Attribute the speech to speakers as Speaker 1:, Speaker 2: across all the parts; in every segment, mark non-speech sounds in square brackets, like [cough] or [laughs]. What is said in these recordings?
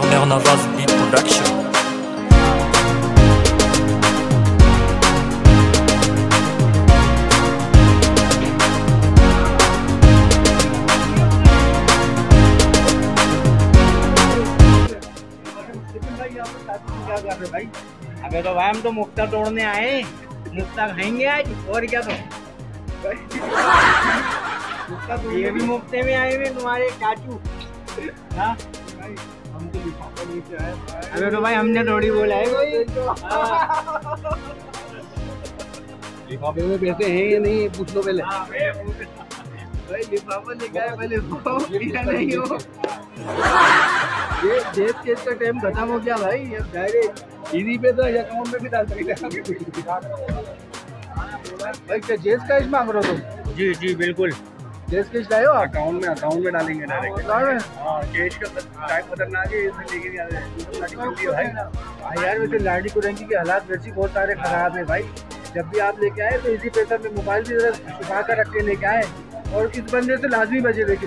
Speaker 1: Werner Navas, Beat Production.
Speaker 2: अबे तो भाई, हम तो मुक्ता तोड़ने आए मुक्ता खाएँगे आज, और क्या तो? [laughs] मुक्ता ये भी मुफ्ते में आए हुए तुम्हारे चाचू। हाँ?
Speaker 3: तो
Speaker 2: अबे तो भाई हमने थोड़ी बोला है कोई।
Speaker 3: लिफाफे में पैसे हैं या नहीं पूछ लो पहले।
Speaker 2: हाँ, भाई लिफाफा लेके आए पहले नहीं हो?
Speaker 3: ये जेब केस का टाइम खत्म हो गया भाई ये डायरेक्ट इजी पे तो अकाउंट में भी डाल सकते भाई क्या जेस कैश मांग रहे हो तुम?
Speaker 2: जी जी बिल्कुल।
Speaker 3: जेस कैश लाए हो
Speaker 4: अकाउंट में अकाउंट में डालेंगे डायरेक्ट
Speaker 3: अकाउंट में।
Speaker 4: हाँ कैश का टाइम खतरनाक है इसलिए लेके नहीं आ रहे भाई।
Speaker 3: भाई यार वैसे लाडी कुरंगी के हालात वैसे बहुत सारे खराब है भाई। जब भी आप लेके आए तो इसी पैसा में मोबाइल भी जरा छुपा कर रख के लेके आए। और इस बंदे से लाजमी बजे बचे लेके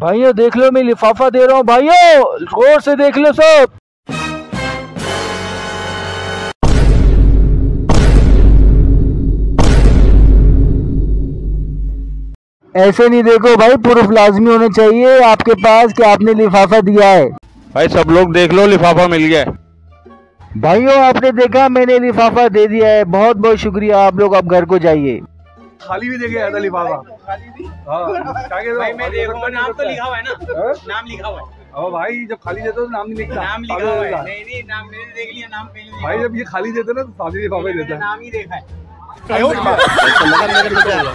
Speaker 3: भाइयों देख लो मैं लिफाफा दे रहा हूँ भाइयों। गौर से देख लो सब। ऐसे नहीं देखो भाई प्रूफ लाजमी होने चाहिए आपके पास कि आपने लिफाफा दिया है।
Speaker 4: भाई सब लोग देख लो लिफाफा मिल गया।
Speaker 3: भाइयों आपने देखा मैंने लिफाफा दे दिया है। बहुत बहुत शुक्रिया आप लोग अब घर को जाइए।
Speaker 4: खाली भी देखे आया था लिफाफा हाँ क्या कहते हो?
Speaker 2: भाई मैं देखूँगा नाम तो लिखा हुआ है ना?
Speaker 4: हाँ?
Speaker 2: नाम लिखा हुआ है।
Speaker 4: अब भाई जब खाली देते हो तो नाम नहीं लिखता।
Speaker 2: नाम लिखा हुआ है। नहीं नहीं नाम मैंने देख लिया नाम कहीं नहीं
Speaker 4: भाई जब ये खाली देते ना तो सादे लिफाफे
Speaker 2: मैंने
Speaker 4: देते हैं।
Speaker 2: नाम ही देखा है।
Speaker 4: अच्छा, लगन नगर में क्या हुआ?